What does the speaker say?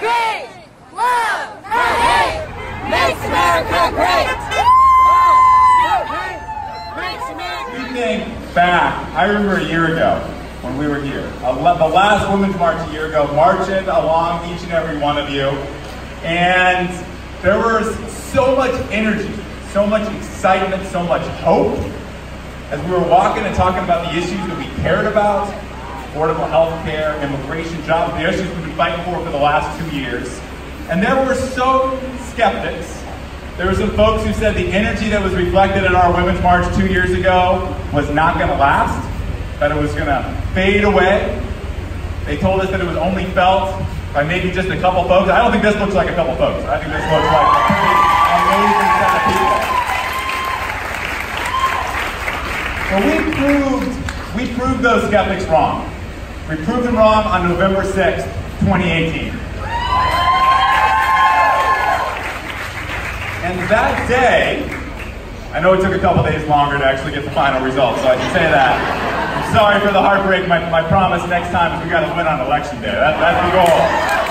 great! Love, not hate! Makes America great! Think back, I remember a year ago when we were here, the last Women's March a year ago, marching along each and every one of you, and there was so much energy, so much excitement, so much hope as we were walking and talking about the issues that we cared about, affordable health care, immigration, jobs, the issues we've been fighting for for the last two years. And there were some skeptics. There were some folks who said the energy that was reflected in our Women's March two years ago was not going to last, that it was going to fade away. They told us that it was only felt by maybe just a couple folks. I don't think this looks like a couple folks. I think this looks like a pretty amazing set of people. So we proved, we proved those skeptics wrong. We proved them wrong on November 6th, 2018. And that day, I know it took a couple days longer to actually get the final results, so I can say that. I'm sorry for the heartbreak. My, my promise next time is we got to win on election day. That, that's the goal.